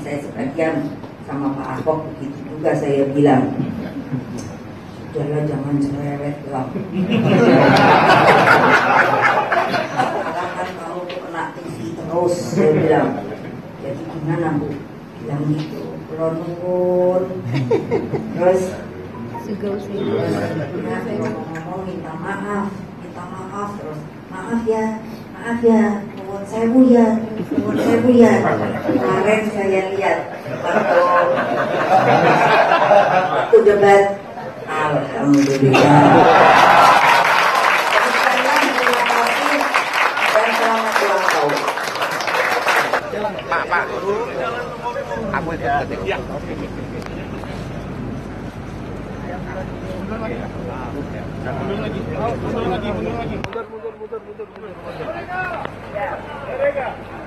Saya sebagian sama Pak Ahok begitu juga saya bilang. Sudahlah jangan cerewet lah kan kamu tuh kena TV terus saya bilang jadi gimana bu? Bilang gitu belum nurun terus ngomong-ngomong minta maaf minta maaf terus maaf ya maaf ya nuwun sewu ya nuwun sewu ya. Kemarin saya lihat waktu waktu debat. Alhamdulillah Pak, Pak. Aku ikut ya. Mundur lagi, mundur lagi. Mundur, mundur, mundur, mundur, mundur. Mundur, mundur.